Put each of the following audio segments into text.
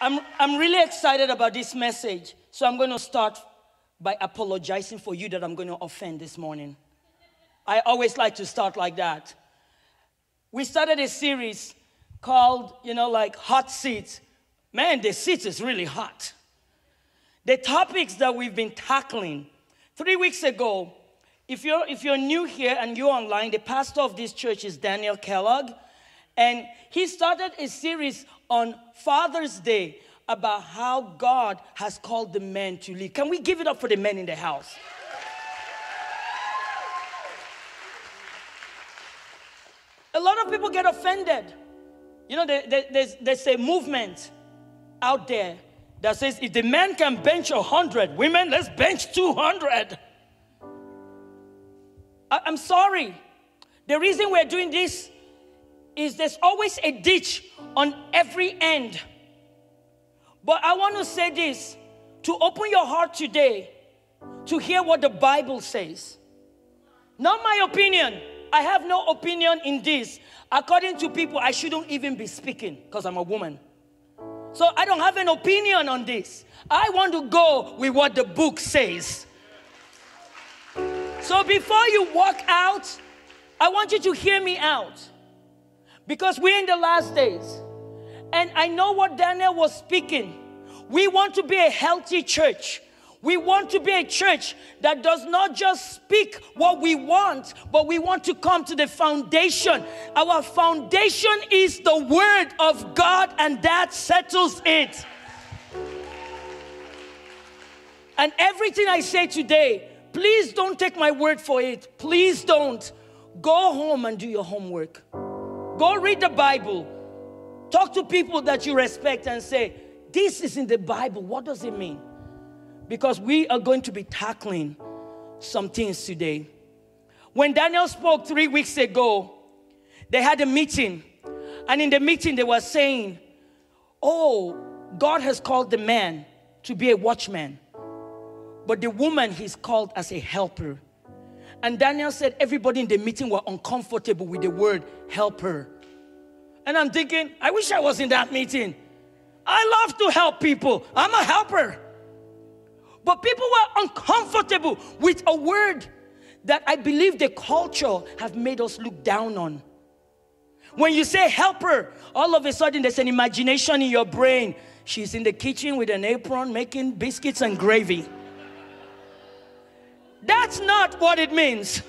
I'm, I'm really excited about this message. So I'm going to start by apologizing for you that I'm going to offend this morning. I always like to start like that. We started a series called, you know, like hot seats. Man, the seat is really hot. The topics that we've been tackling. Three weeks ago, if you're, if you're new here and you're online, the pastor of this church is Daniel Kellogg. And he started a series on Father's Day about how God has called the men to lead. Can we give it up for the men in the house? A lot of people get offended. You know, there, there, there's, there's a movement out there that says if the men can bench 100, women, let's bench 200. I, I'm sorry. The reason we're doing this is there's always a ditch on every end. But I want to say this to open your heart today to hear what the Bible says. Not my opinion. I have no opinion in this. According to people, I shouldn't even be speaking because I'm a woman. So I don't have an opinion on this. I want to go with what the book says. So before you walk out, I want you to hear me out. Because we're in the last days. And I know what Daniel was speaking. We want to be a healthy church. We want to be a church that does not just speak what we want, but we want to come to the foundation. Our foundation is the Word of God, and that settles it. And everything I say today, please don't take my word for it. Please don't. Go home and do your homework. Go read the Bible. Talk to people that you respect and say, This is in the Bible. What does it mean? Because we are going to be tackling some things today. When Daniel spoke three weeks ago, they had a meeting. And in the meeting, they were saying, Oh, God has called the man to be a watchman, but the woman he's called as a helper. And Daniel said everybody in the meeting were uncomfortable with the word helper. And I'm thinking, I wish I was in that meeting. I love to help people, I'm a helper. But people were uncomfortable with a word that I believe the culture have made us look down on. When you say helper, all of a sudden there's an imagination in your brain. She's in the kitchen with an apron making biscuits and gravy. That's not what it means.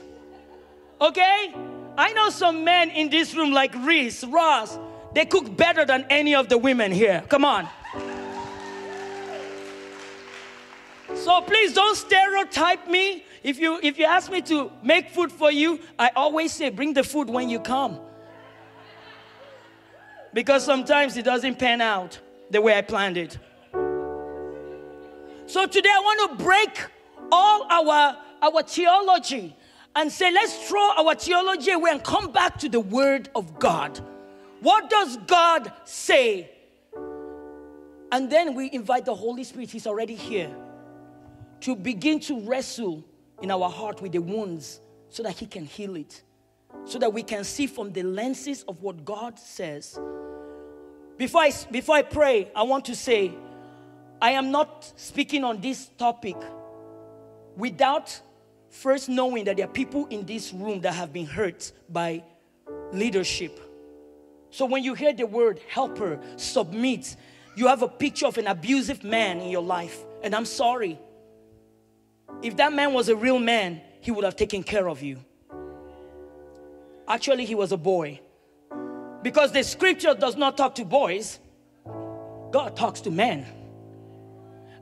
Okay? I know some men in this room like Reese, Ross, they cook better than any of the women here. Come on. So please don't stereotype me. If you if you ask me to make food for you, I always say bring the food when you come. Because sometimes it doesn't pan out the way I planned it. So today I want to break all our our theology and say, let's throw our theology away and come back to the Word of God. What does God say? And then we invite the Holy Spirit, He's already here, to begin to wrestle in our heart with the wounds so that He can heal it, so that we can see from the lenses of what God says. Before I, before I pray, I want to say, I am not speaking on this topic without first knowing that there are people in this room that have been hurt by leadership. So when you hear the word helper, submit, you have a picture of an abusive man in your life. And I'm sorry. If that man was a real man, he would have taken care of you. Actually, he was a boy. Because the scripture does not talk to boys, God talks to men.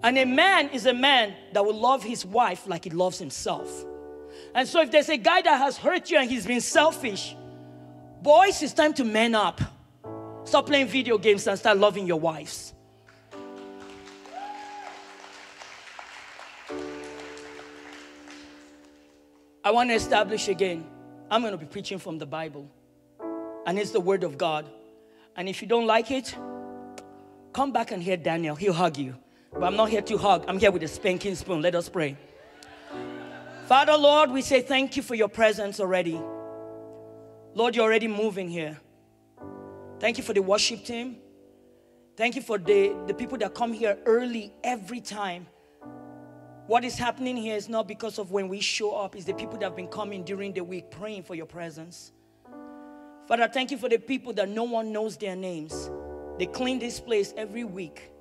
And a man is a man that will love his wife like he loves himself. And so, if there's a guy that has hurt you and he's been selfish, boys, it's time to man up. Stop playing video games and start loving your wives. I want to establish again. I'm going to be preaching from the Bible, and it's the Word of God. And if you don't like it, come back and hear Daniel. He'll hug you. But I'm not here to hug, I'm here with a spanking spoon. Let us pray. Father, Lord, we say thank you for your presence already. Lord, you're already moving here. Thank you for the worship team. Thank you for the, the people that come here early every time. What is happening here is not because of when we show up, it's the people that have been coming during the week praying for your presence. Father, thank you for the people that no one knows their names. They clean this place every week.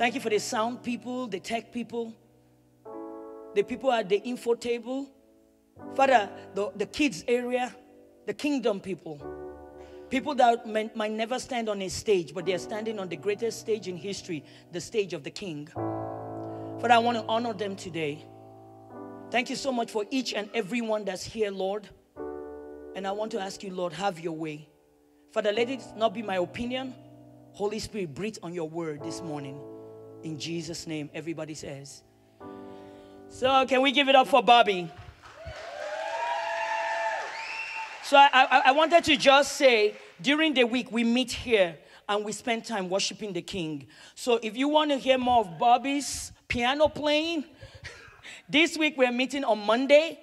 Thank you for the sound people, the tech people, the people at the info table. Father, the, the kids area, the kingdom people, people that may, might never stand on a stage, but they are standing on the greatest stage in history, the stage of the king. Father, I want to honor them today. Thank you so much for each and every one that's here, Lord. And I want to ask you, Lord, have your way. Father, let it not be my opinion. Holy Spirit, breathe on your word this morning. In Jesus' name, everybody says. So, can we give it up for Bobby? So, I, I, I wanted to just say during the week, we meet here and we spend time worshiping the King. So, if you want to hear more of Bobby's piano playing, this week we're meeting on Monday.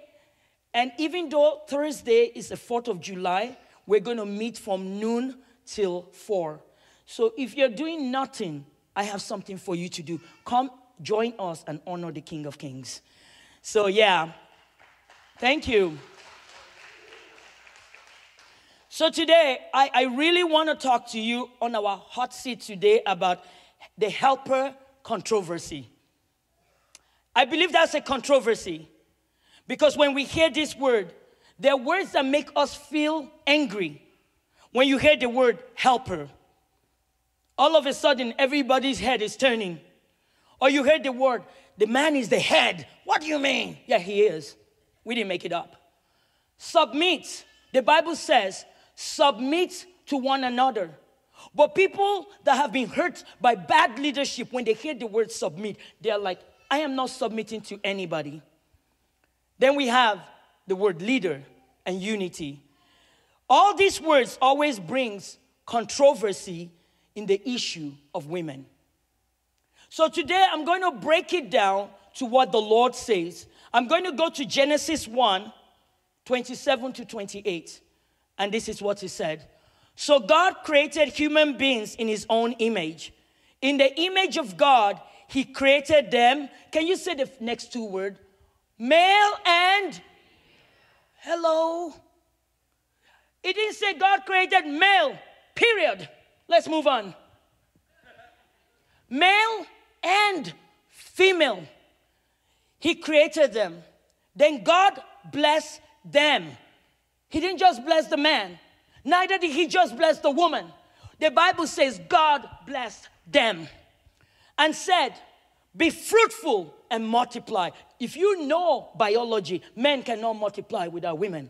And even though Thursday is the 4th of July, we're going to meet from noon till 4. So if you're doing nothing, I have something for you to do. Come join us and honor the King of Kings. So, yeah, thank you. So, today, I, I really want to talk to you on our hot seat today about the helper controversy. I believe that's a controversy because when we hear this word, there are words that make us feel angry. When you hear the word helper, all of a sudden everybody's head is turning. Or you heard the word, the man is the head. What do you mean? Yeah, he is. We didn't make it up. Submit. The Bible says, submit to one another. But people that have been hurt by bad leadership, when they hear the word submit, they're like, I am not submitting to anybody. Then we have the word leader and unity. All these words always brings controversy in the issue of women. So today I'm going to break it down to what the Lord says. I'm going to go to Genesis 1 27 to 28. And this is what he said. So God created human beings in his own image. In the image of God, he created them. Can you say the next two words? Male and hello. It didn't say God created male, period. Let's move on. Male and female. He created them. Then God blessed them. He didn't just bless the man, neither did he just bless the woman. The Bible says God blessed them and said, Be fruitful and multiply. If you know biology, men cannot multiply without women.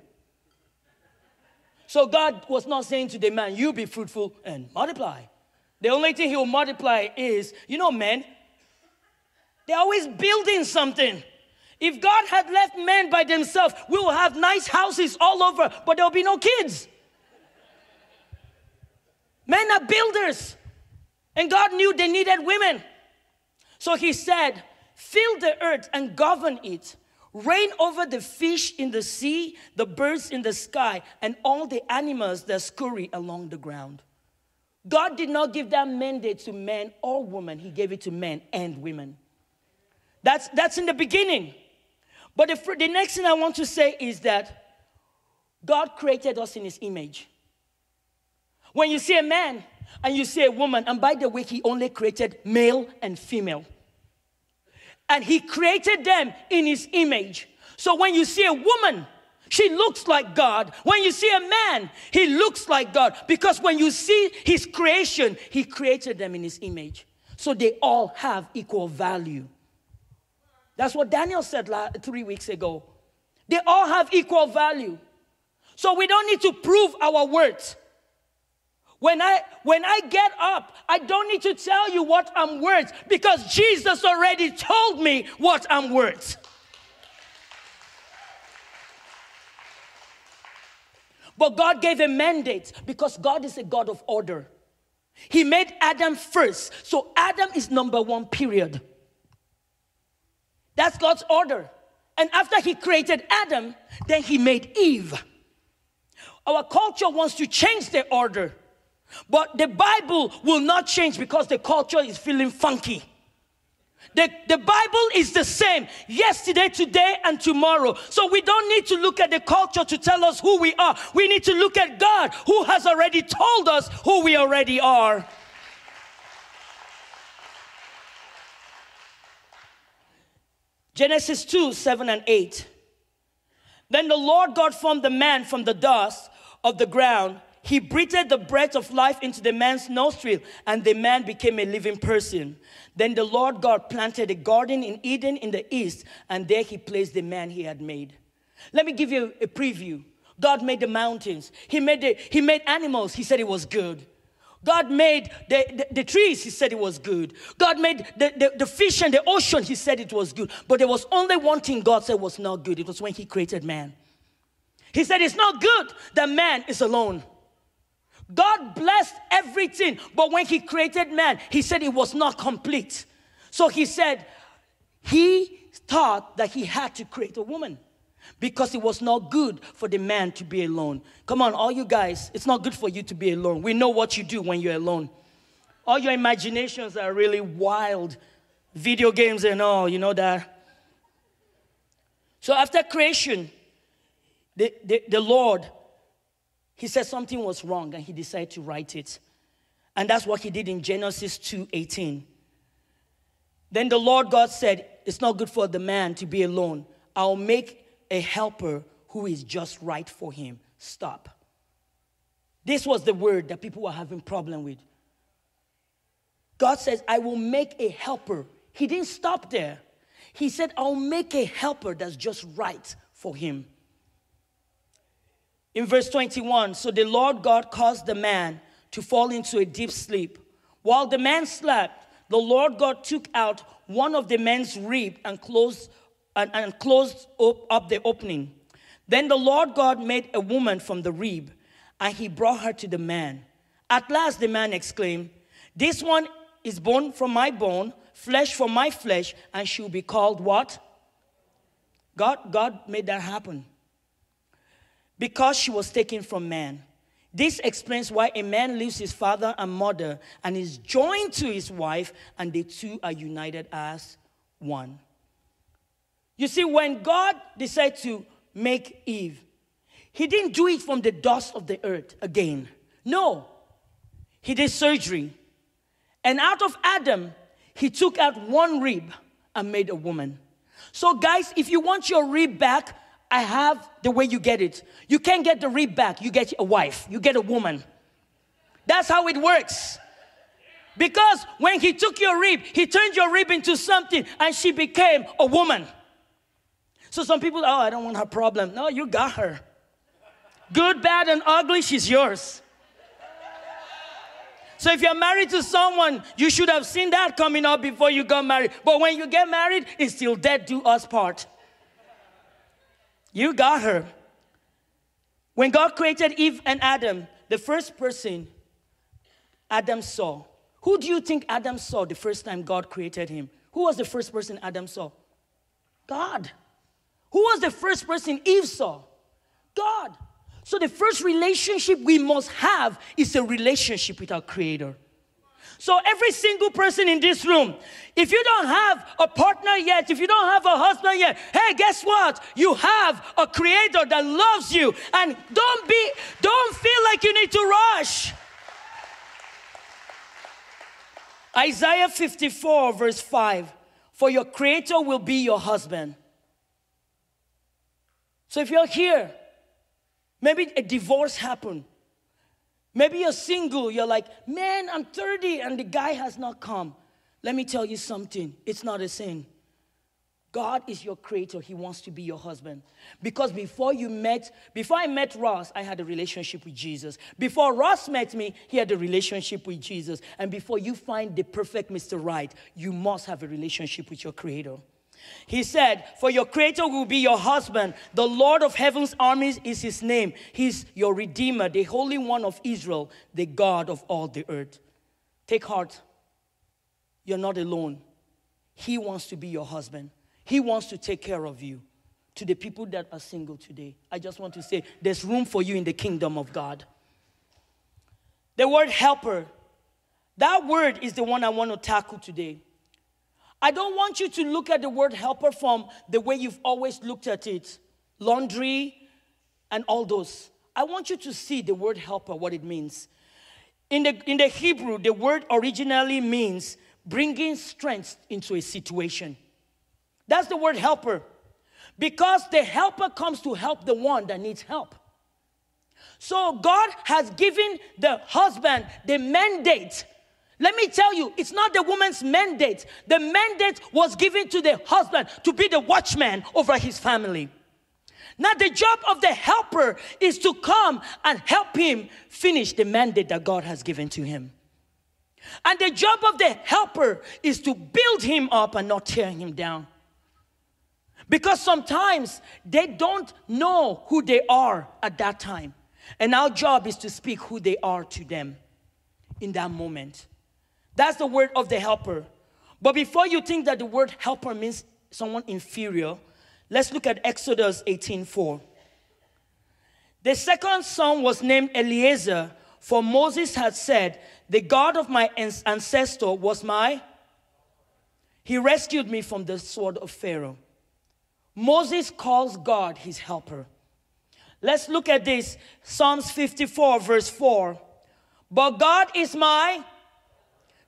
So God was not saying to the man, You be fruitful and multiply. The only thing he will multiply is, you know, men, they're always building something. If God had left men by themselves, we will have nice houses all over, but there'll be no kids. Men are builders, and God knew they needed women. So he said, Fill the earth and govern it. Reign over the fish in the sea, the birds in the sky, and all the animals that scurry along the ground. God did not give that mandate to men or women, He gave it to men and women. That's, that's in the beginning. But the, the next thing I want to say is that God created us in His image. When you see a man and you see a woman, and by the way, He only created male and female and he created them in his image. So when you see a woman, she looks like God. When you see a man, he looks like God. Because when you see his creation, he created them in his image. So they all have equal value. That's what Daniel said three weeks ago. They all have equal value. So we don't need to prove our worth. When I when I get up, I don't need to tell you what I'm worth because Jesus already told me what I'm worth. But God gave a mandate because God is a God of order. He made Adam first. So Adam is number 1 period. That's God's order. And after he created Adam, then he made Eve. Our culture wants to change the order. But the Bible will not change because the culture is feeling funky. The, the Bible is the same yesterday, today, and tomorrow. So we don't need to look at the culture to tell us who we are. We need to look at God who has already told us who we already are. Genesis 2 7 and 8. Then the Lord God formed the man from the dust of the ground. He breathed the breath of life into the man's nostril, and the man became a living person. Then the Lord God planted a garden in Eden in the east, and there he placed the man he had made. Let me give you a preview. God made the mountains. He made, the, he made animals. He said it was good. God made the, the, the, trees, he said it was good. God made the, the, the, fish and the ocean, he said it was good. But there was only one thing God said was not good. It was when he created man. He said it's not good that man is alone. God blessed everything, but when he created man, he said it was not complete. So he said he thought that he had to create a woman because it was not good for the man to be alone. Come on, all you guys, it's not good for you to be alone. We know what you do when you're alone. All your imaginations are really wild, video games and all, you know that. So after creation, the, the, the Lord, he said something was wrong and he decided to right it. And that's what he did in Genesis 2:18. Then the Lord God said, It's not good for the man to be alone. I'll make a helper who is just right for him. Stop. This was the word that people were having problem with. God says, I will make a helper. He didn't stop there. He said, I'll make a helper that's just right for him. In verse 21, so the Lord God caused the man to fall into a deep sleep. While the man slept, the Lord God took out one of the man's rib and closed and, and closed up, up the opening. Then the Lord God made a woman from the rib, and he brought her to the man. At last the man exclaimed, This one is bone from my bone, flesh from my flesh, and she'll be called what? God, God made that happen. Because she was taken from man. This explains why a man leaves his father and mother and is joined to his wife, and the two are united as one. You see, when God decided to make Eve, He didn't do it from the dust of the earth again. No, He did surgery. And out of Adam, He took out one rib and made a woman. So, guys, if you want your rib back, I have the way you get it. You can't get the rib back, you get a wife, you get a woman. That's how it works. Because when he took your rib, he turned your rib into something and she became a woman. So some people, oh, I don't want her problem. No, you got her. Good, bad, and ugly, she's yours. So if you're married to someone, you should have seen that coming up before you got married. But when you get married, it's still dead do us part. You got her. When God created Eve and Adam, the first person Adam saw, who do you think Adam saw the first time God created him? Who was the first person Adam saw? God. Who was the first person Eve saw? God. So the first relationship we must have is a relationship with our Creator. So every single person in this room, if you don't have a partner yet, if you don't have a husband yet, hey, guess what? You have a creator that loves you. And don't be don't feel like you need to rush. Isaiah 54 verse 5. For your creator will be your husband so if you're here, maybe a divorce happened. Maybe you're single, you're like, man, I'm 30 and the guy has not come. Let me tell you something it's not a sin. God is your creator. He wants to be your husband. Because before you met, before I met Ross, I had a relationship with Jesus. Before Ross met me, he had a relationship with Jesus. And before you find the perfect Mr. Right, you must have a relationship with your creator. He said, For your creator will be your husband. The Lord of heaven's armies is his name. He's your redeemer, the Holy One of Israel, the God of all the earth. Take heart. You're not alone. He wants to be your husband, He wants to take care of you. To the people that are single today, I just want to say there's room for you in the kingdom of God. The word helper. That word is the one I want to tackle today. I don't want you to look at the word helper from the way you've always looked at it laundry and all those. I want you to see the word helper, what it means. In the, in the Hebrew, the word originally means bringing strength into a situation. That's the word helper. Because the helper comes to help the one that needs help. So God has given the husband the mandate. Let me tell you, it's not the woman's mandate. The mandate was given to the husband to be the watchman over his family. Now, the job of the helper is to come and help him finish the mandate that God has given to him. And the job of the helper is to build him up and not tear him down. Because sometimes they don't know who they are at that time. And our job is to speak who they are to them in that moment. That's the word of the helper. But before you think that the word helper means someone inferior, let's look at Exodus 18:4. The second son was named Eliezer, for Moses had said, The God of my ancestor was my. He rescued me from the sword of Pharaoh. Moses calls God his helper. Let's look at this Psalms 54, verse 4. But God is my,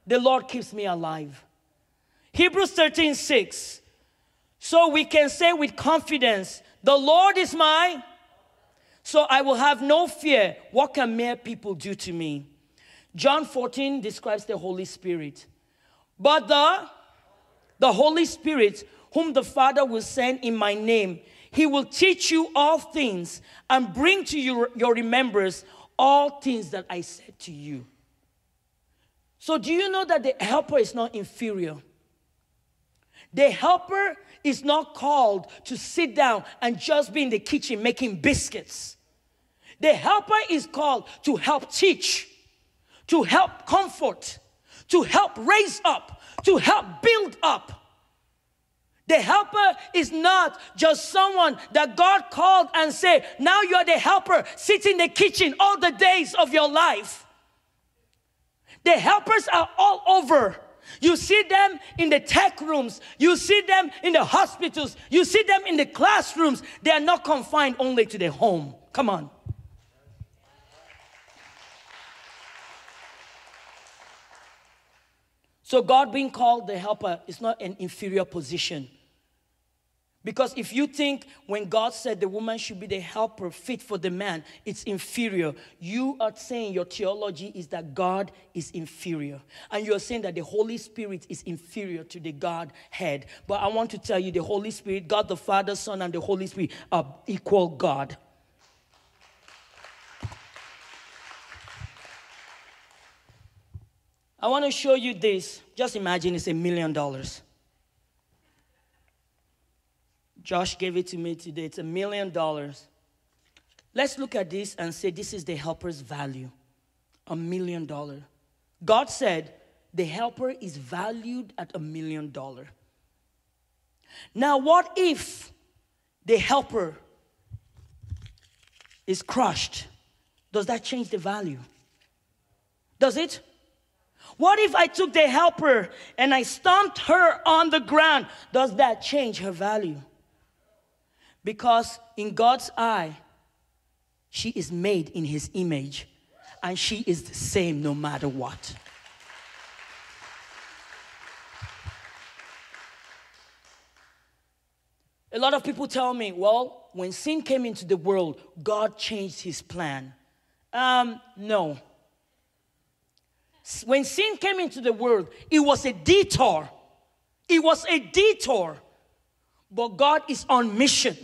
the Lord keeps me alive. Hebrews 13, 6. So we can say with confidence, The Lord is my, so I will have no fear. What can mere people do to me? John 14 describes the Holy Spirit. But the, the Holy Spirit whom the Father will send in my name. He will teach you all things and bring to you your remembrance all things that I said to you. So, do you know that the helper is not inferior? The helper is not called to sit down and just be in the kitchen making biscuits. The helper is called to help teach, to help comfort, to help raise up, to help build up. The helper is not just someone that God called and said, now you're the helper, sit in the kitchen all the days of your life. The helpers are all over. You see them in the tech rooms, you see them in the hospitals, you see them in the classrooms. They are not confined only to their home. Come on. So, God being called the helper is not an inferior position. Because if you think when God said the woman should be the helper fit for the man, it's inferior, you are saying your theology is that God is inferior. And you're saying that the Holy Spirit is inferior to the Godhead. But I want to tell you the Holy Spirit, God the Father, Son, and the Holy Spirit are equal God. I want to show you this. Just imagine it's a million dollars. Josh gave it to me today. It's a million dollars. Let's look at this and say this is the helper's value a million dollar. God said the helper is valued at a million dollar. Now, what if the helper is crushed? Does that change the value? Does it? What if I took the helper and I stomped her on the ground? Does that change her value? Because in God's eye, she is made in his image and she is the same no matter what. A lot of people tell me, well, when sin came into the world, God changed his plan. Um, no. When sin came into the world, it was a detour. It was a detour but God is on mission.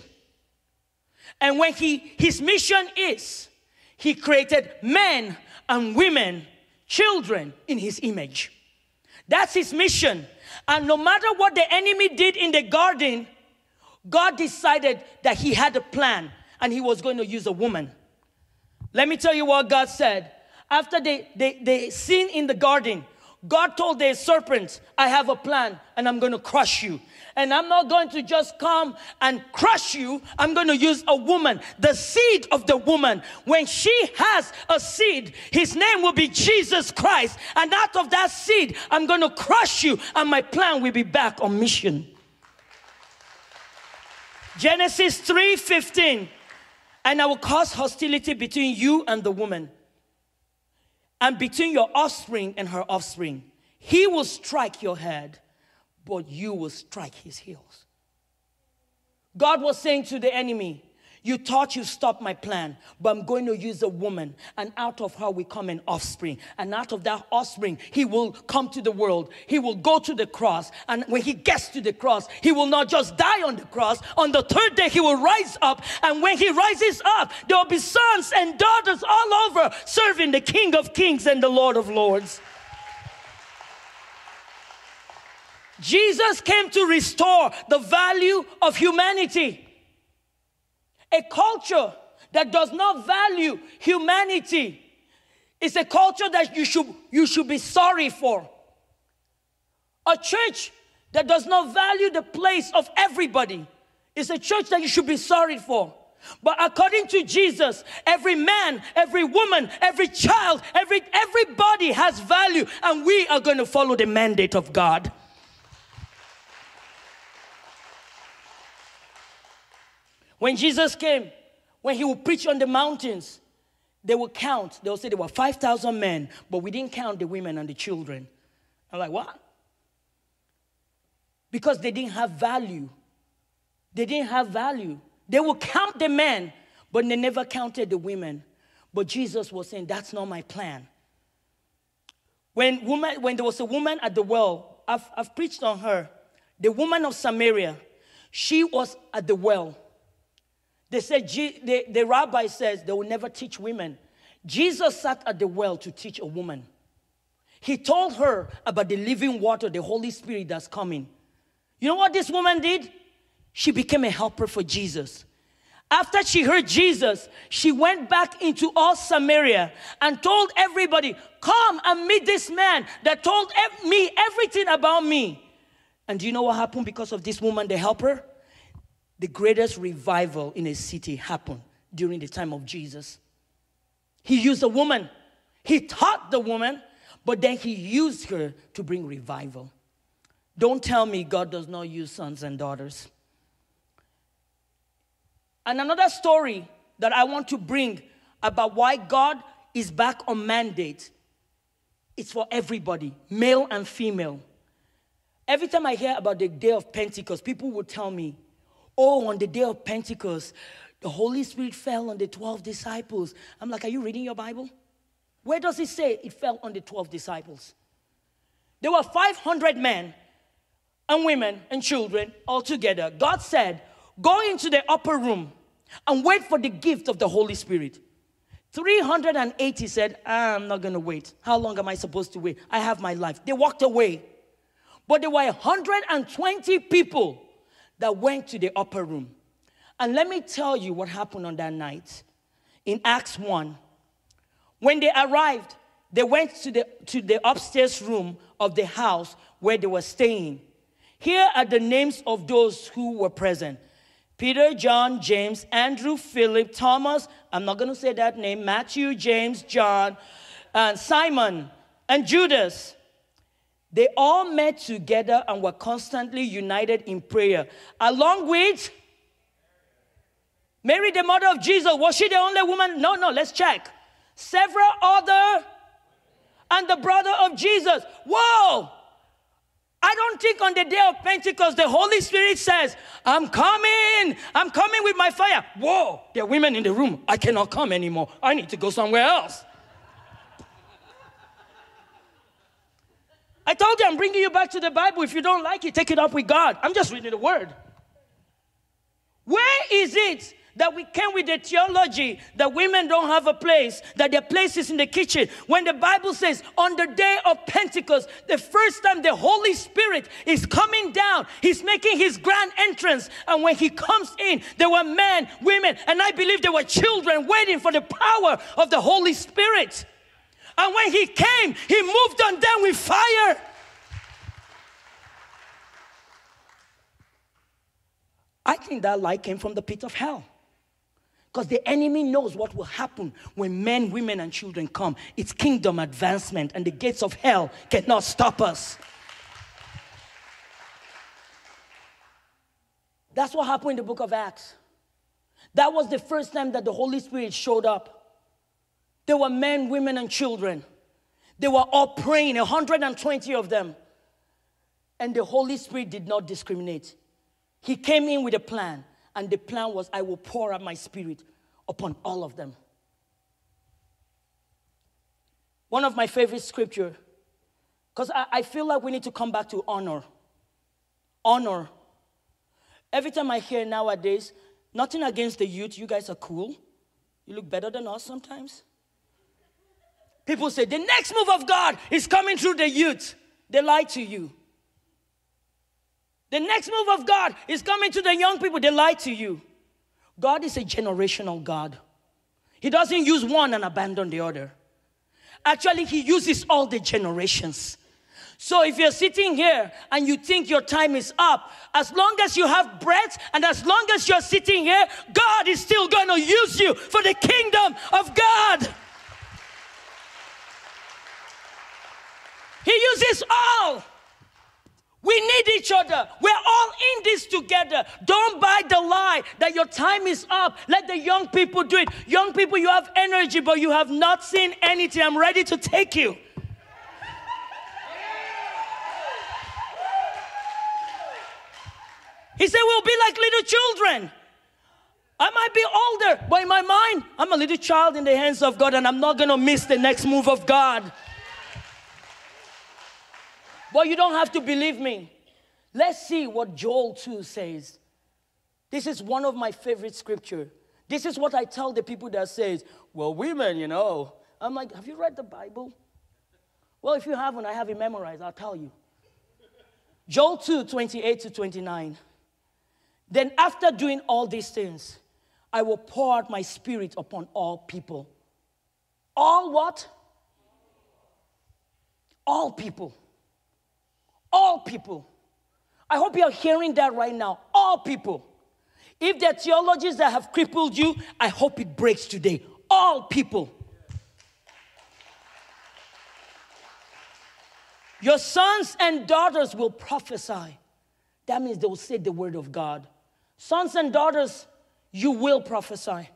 And when he his mission is he created men and women, children in his image. That's his mission. And no matter what the enemy did in the garden, God decided that he had a plan and he was going to use a woman. Let me tell you what God said. After they, they, they sin in the garden, God told the serpent, I have a plan and I'm going to crush you. And I'm not going to just come and crush you. I'm going to use a woman, the seed of the woman. When she has a seed, his name will be Jesus Christ. And out of that seed, I'm going to crush you, and my plan will be back on mission. Genesis 3:15. And I will cause hostility between you and the woman, and between your offspring and her offspring. He will strike your head, but you will strike his heels. God was saying to the enemy, you thought you stopped my plan, but I'm going to use a woman, and out of her will come an offspring. And out of that offspring, he will come to the world. He will go to the cross. And when he gets to the cross, he will not just die on the cross. On the third day, he will rise up. And when he rises up, there will be sons and daughters all over serving the King of Kings and the Lord of Lords. Jesus came to restore the value of humanity. A culture that does not value humanity is a culture that you should, you should be sorry for. A church that does not value the place of everybody is a church that you should be sorry for. But according to Jesus, every man, every woman, every child, every everybody has value, and we are going to follow the mandate of God. When Jesus came, when he would preach on the mountains, they would count. They would say there were 5,000 men, but we didn't count the women and the children. I'm like, what? Because they didn't have value. They didn't have value. They would count the men, but they never counted the women. But Jesus was saying, that's not my plan. When, woman, when there was a woman at the well, I've, I've preached on her, the woman of Samaria, she was at the well. They said, the, the rabbi says they will never teach women. Jesus sat at the well to teach a woman. He told her about the living water, the Holy Spirit that's coming. You know what this woman did? She became a helper for Jesus. After she heard Jesus, she went back into all Samaria and told everybody, Come and meet this man that told me everything about me. And do you know what happened because of this woman, the helper? The greatest revival in a city happened during the time of Jesus. He used a woman, he taught the woman, but then he used her to bring revival. Don't tell me God does not use sons and daughters. And another story that I want to bring about why God is back on mandate it's for everybody, male and female. Every time I hear about the day of Pentecost, people will tell me, Oh, on the day of Pentecost, the Holy Spirit fell on the 12 disciples. I'm like, Are you reading your Bible? Where does it say it fell on the 12 disciples? There were 500 men and women and children all together. God said, Go into the upper room and wait for the gift of the Holy Spirit. 380 said, I'm not going to wait. How long am I supposed to wait? I have my life. They walked away. But there were 120 people that went to the upper room. And let me tell you what happened on that night. In Acts 1, when they arrived, they went to the, to the upstairs room of the house where they were staying. Here are the names of those who were present Peter, John, James, Andrew, Philip, Thomas, I'm not going to say that name, Matthew, James, John, and Simon, and Judas. They all met together and were constantly united in prayer, along with Mary, the mother of Jesus. Was she the only woman? No, no, let's check. Several other and the brother of Jesus. Whoa! I don't think on the day of Pentecost the Holy Spirit says, I'm coming, I'm coming with my fire. Whoa, there are women in the room. I cannot come anymore. I need to go somewhere else. I told you I'm bringing you back to the Bible. If you don't like it, take it up with God. I'm just reading the word. Where is it that we came with the theology that women don't have a place, that their place is in the kitchen? When the Bible says on the day of Pentecost, the first time the Holy Spirit is coming down, he's making his grand entrance. And when he comes in, there were men, women, and I believe there were children waiting for the power of the Holy Spirit. And when he came, he moved on them with fire. I think that light came from the pit of hell. Because the enemy knows what will happen when men, women, and children come. It's kingdom advancement, and the gates of hell cannot stop us. That's what happened in the book of Acts. That was the first time that the Holy Spirit showed up. There were men, women, and children. They were all praying, 120 of them. And the Holy Spirit did not discriminate. He came in with a plan, and the plan was I will pour out my spirit upon all of them. One of my favorite scripture, because I, I feel like we need to come back to honor. Honor. Every time I hear nowadays, nothing against the youth, you guys are cool. You look better than us sometimes. People say, the next move of God is coming through the youth. They lie to you. The next move of God is coming to the young people. They lie to you. God is a generational God. He doesn't use one and abandon the other. Actually, He uses all the generations. So if you're sitting here and you think your time is up, as long as you have breath and as long as you're sitting here, God is still going to use you for the kingdom of God. He uses all. We need each other. We're all in this together. Don't buy the lie that your time is up. Let the young people do it. Young people, you have energy, but you have not seen anything. I'm ready to take you. He said, We'll be like little children. I might be older, but in my mind, I'm a little child in the hands of God, and I'm not going to miss the next move of God. But you don't have to believe me. Let's see what Joel 2 says. This is one of my favorite scripture. This is what I tell the people that says, "Well, women, you know." I'm like, "Have you read the Bible?" Well, if you haven't, I have it memorized. I'll tell you. Joel 2, 28 to 29. Then after doing all these things, I will pour out my spirit upon all people. All what? All people. All people. I hope you're hearing that right now. All people. If there are theologies that have crippled you, I hope it breaks today. All people. Your sons and daughters will prophesy. That means they will say the word of God. Sons and daughters, you will prophesy.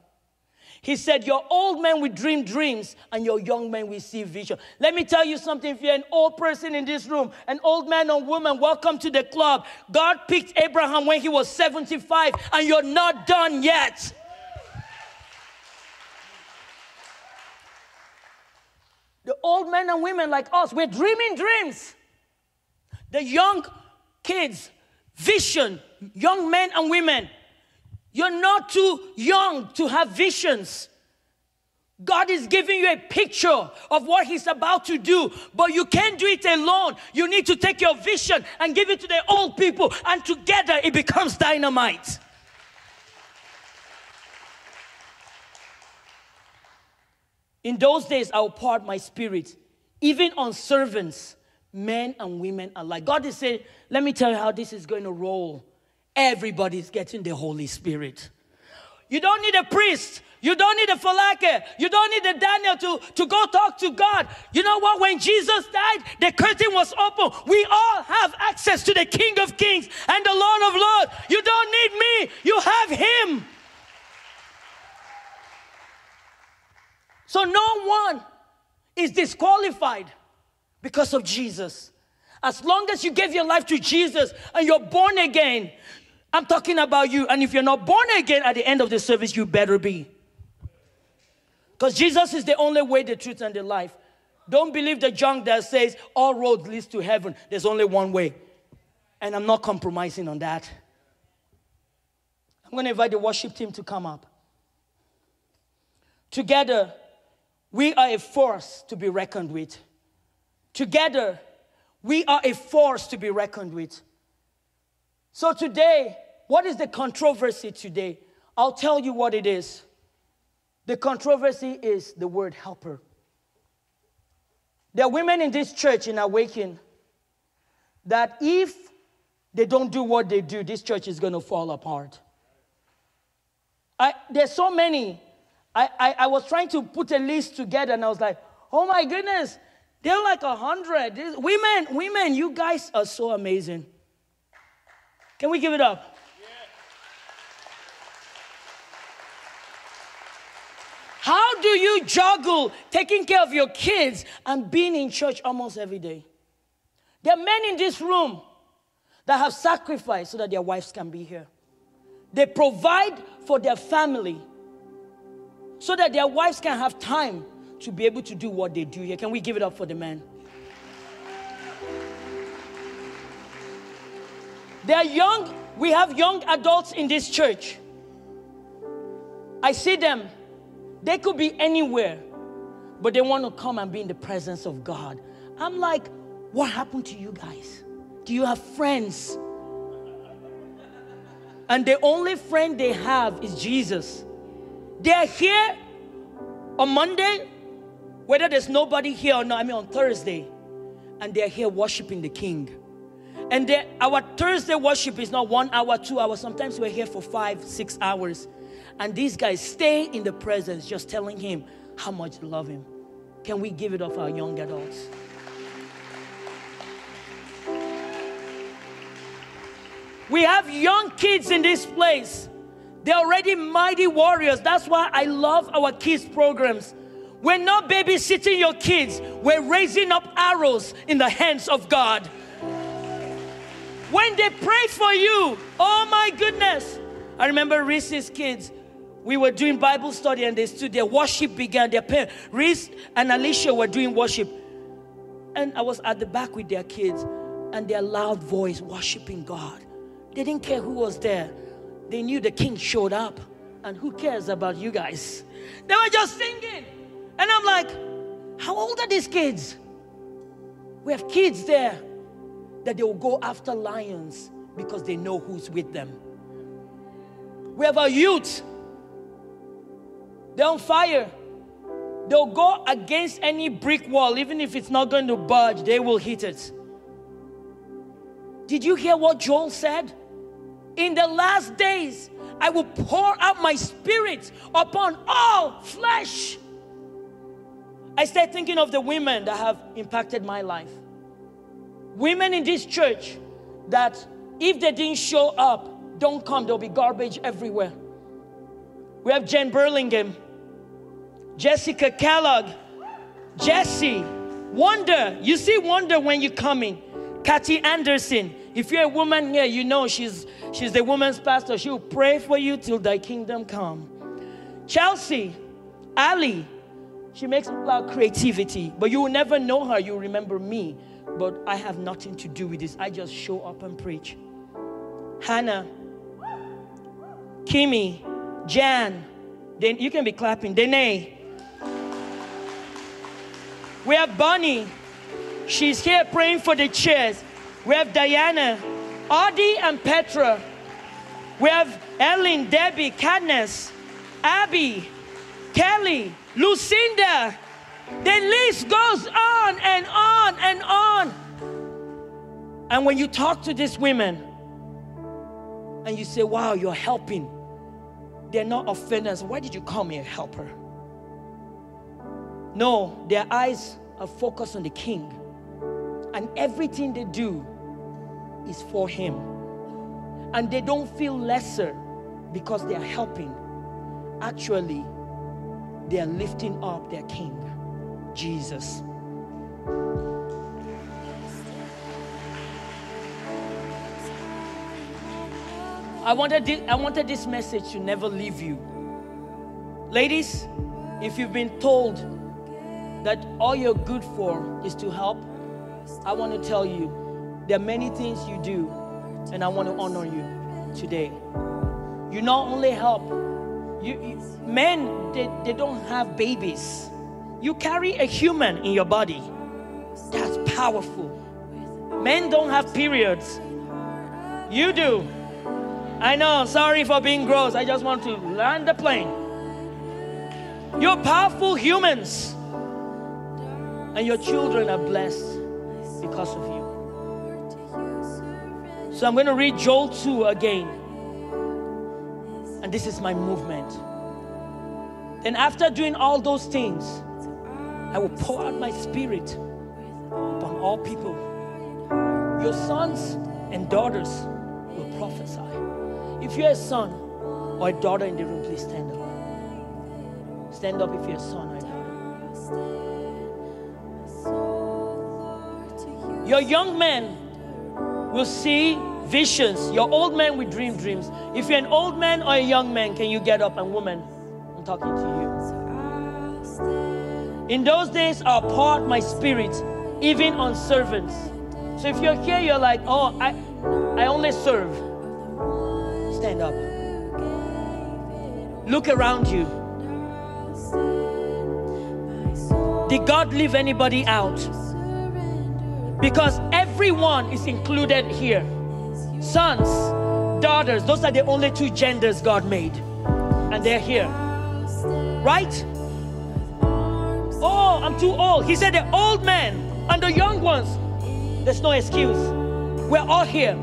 He said, Your old men will dream dreams and your young men will see vision. Let me tell you something. If you're an old person in this room, an old man or woman, welcome to the club. God picked Abraham when he was 75 and you're not done yet. The old men and women like us, we're dreaming dreams. The young kids, vision, young men and women, you're not too young to have visions. God is giving you a picture of what He's about to do, but you can't do it alone. You need to take your vision and give it to the old people, and together it becomes dynamite. In those days, I will pour out my spirit, even on servants, men and women alike. God is saying, Let me tell you how this is going to roll. Everybody's getting the Holy Spirit. You don't need a priest. You don't need a Folake. You don't need a Daniel to, to go talk to God. You know what? When Jesus died, the curtain was open. We all have access to the King of Kings and the Lord of Lords. You don't need me. You have Him. So no one is disqualified because of Jesus. As long as you gave your life to Jesus and you're born again, I'm talking about you. And if you're not born again at the end of the service, you better be. Because Jesus is the only way, the truth, and the life. Don't believe the junk that says all roads leads to heaven. There's only one way. And I'm not compromising on that. I'm going to invite the worship team to come up. Together, we are a force to be reckoned with. Together, we are a force to be reckoned with. So, today, what is the controversy today? I'll tell you what it is. The controversy is the word helper. There are women in this church in Awaken that if they don't do what they do, this church is going to fall apart. I, there's so many. I, I, I, was trying to put a list together and I was like, oh my goodness, they're like a hundred. Women, women, you guys are so amazing. Can we give it up? How do you juggle taking care of your kids and being in church almost every day? There are men in this room that have sacrificed so that their wives can be here. They provide for their family so that their wives can have time to be able to do what they do here. Can we give it up for the men? There are young, we have young adults in this church. I see them. They could be anywhere, but they want to come and be in the presence of God. I'm like, what happened to you guys? Do you have friends? And the only friend they have is Jesus. They're here on Monday, whether there's nobody here or not, I mean on Thursday, and they're here worshiping the King. And our Thursday worship is not one hour, two hours. Sometimes we're here for five, six hours. And these guys stay in the presence, just telling him how much they love him. Can we give it off our young adults? We have young kids in this place. They're already mighty warriors. That's why I love our kids programs. We're not babysitting your kids, we're raising up arrows in the hands of God. When they pray for you, oh my goodness. I remember Reese's kids. We were doing Bible study and they stood there. Worship began. Their parents, Reese and Alicia were doing worship. And I was at the back with their kids and their loud voice worshiping God. They didn't care who was there. They knew the king showed up. And who cares about you guys? They were just singing. And I'm like, how old are these kids? We have kids there that they will go after lions because they know who's with them. We have our youth. They're on fire. They'll go against any brick wall, even if it's not going to budge, they will hit it. Did you hear what Joel said? In the last days, I will pour out my spirit upon all flesh. I started thinking of the women that have impacted my life. Women in this church that if they didn't show up, don't come, there'll be garbage everywhere. We have Jen Burlingame, Jessica Kellogg, Jesse, Wonder. You see Wonder when you're coming. Kathy Anderson. If you're a woman here, you know she's she's the woman's pastor. She'll pray for you till thy kingdom come. Chelsea, Ali, she makes a lot of creativity, but you will never know her. You remember me, but I have nothing to do with this. I just show up and preach. Hannah, Kimmy, Jan, then you can be clapping. Dene. We have Bonnie. She's here praying for the chairs. We have Diana, Audie, and Petra. We have Ellen, Debbie, Cadness, Abby, Kelly, Lucinda. The list goes on and on and on. And when you talk to these women and you say, Wow, you're helping, they're not offenders. Why did you come here, help her? No, their eyes are focused on the king and everything they do is for Him. And they don't feel lesser because they are helping. Actually, they are lifting up their King, Jesus. I wanted, this, I wanted this message to never leave you. Ladies, if you've been told that all you're good for is to help, I want to tell you there are many things you do, and I want to honor you today. You not only help, you, you, men, they, they don't have babies. You carry a human in your body. That's powerful. Men don't have periods. You do. I know, sorry for being gross. I just want to land the plane. You're powerful humans. And your children are blessed because of you. So I'm going to read Joel 2 again. And this is my movement. Then, after doing all those things, I will pour out my spirit upon all people. Your sons and daughters will prophesy. If you're a son or a daughter in the room, please stand up. Stand up if you're a son or a daughter. Your young men will see visions. Your old men will dream dreams. If you're an old man or a young man, can you get up and woman? I'm talking to you. In those days, I'll pour out my spirit even on servants. So if you're here, you're like, oh, I, I only serve. Stand up. Look around you. Did God leave anybody out? Because everyone is included here sons, daughters, those are the only two genders God made, and they're here. Right? Oh, I'm too old. He said the old men and the young ones. There's no excuse. We're all here.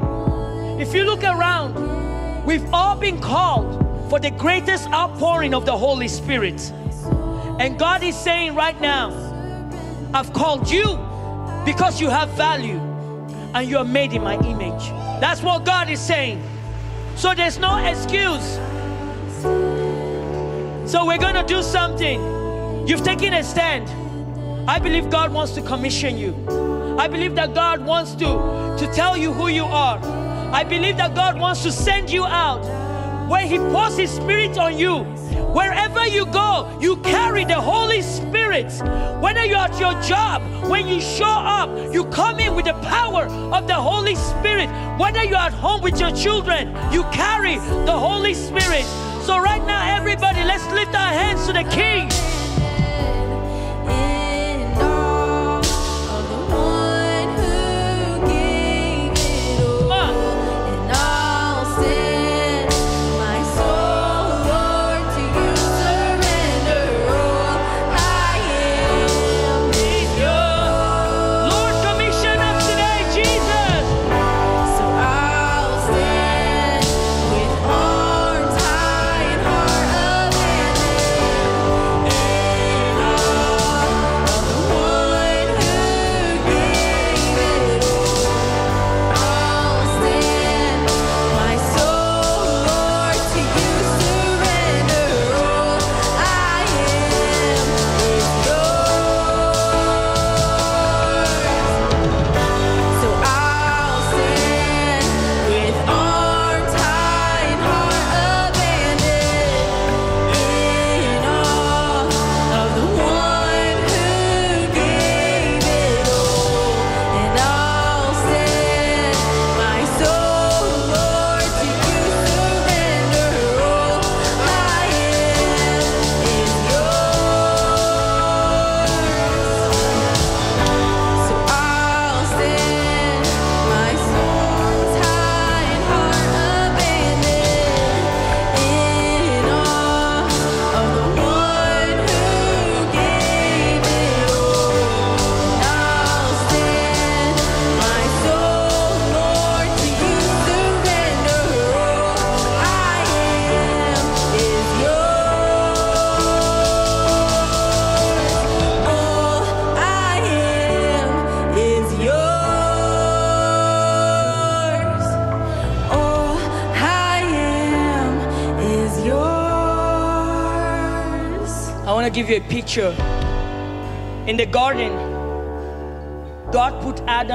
If you look around, we've all been called for the greatest outpouring of the Holy Spirit. And God is saying right now, I've called you because you have value and you are made in my image. That's what God is saying. So there's no excuse. So we're going to do something. You've taken a stand. I believe God wants to commission you. I believe that God wants to, to tell you who you are. I believe that God wants to send you out. When He pours His Spirit on you, wherever you go, you carry the Holy Spirit. Whether you're at your job, when you show up, you come in with the power of the Holy Spirit. Whether you're at home with your children, you carry the Holy Spirit. So, right now, everybody, let's lift our hands to the King.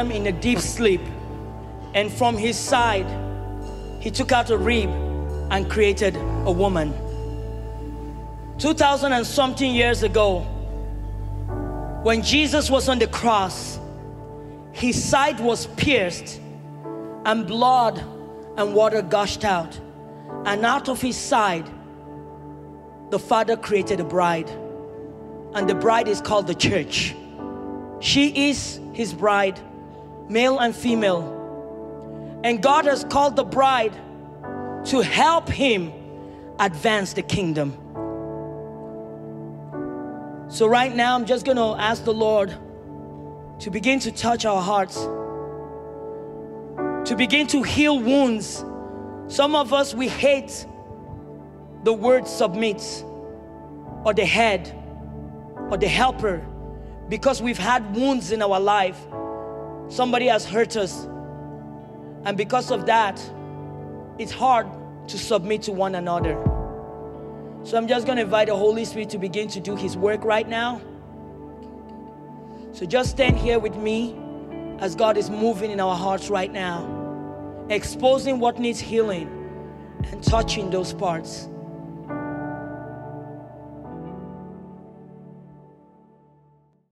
Adam in a deep sleep, and from his side, he took out a rib and created a woman. 2000 and something years ago, when Jesus was on the cross, his side was pierced, and blood and water gushed out. And out of his side, the Father created a bride and the bride is called the church. She is his bride, male and female. And God has called the bride to help him advance the kingdom. So, right now, I'm just to ask the Lord to begin to touch our hearts. to begin to heal wounds. Some of us, we hate the word submit or the head or the helper because we've had wounds in our life. Somebody has hurt us. And because of that, it's hard to submit to one another. So I'm just going to invite the Holy Spirit to begin to do His work right now. So just stand here with me as God is moving in our hearts right now, exposing what needs healing and touching those parts.